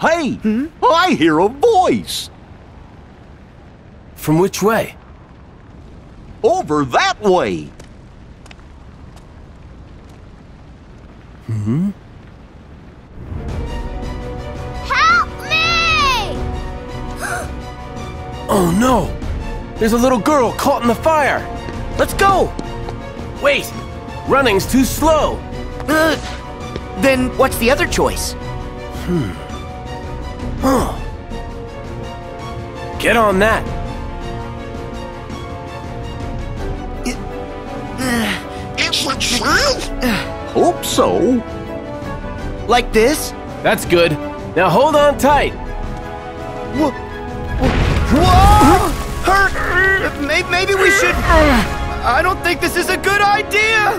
Hey, I hear a voice. From which way? Over that way. Hmm? Help me! Oh no! There's a little girl caught in the fire! Let's go! Wait! Running's too slow! Uh, then what's the other choice? Get on that! Uh, Hope so. Like this? That's good. Now hold on tight! Whoa! Hurt! Maybe, maybe we should. I don't think this is a good idea!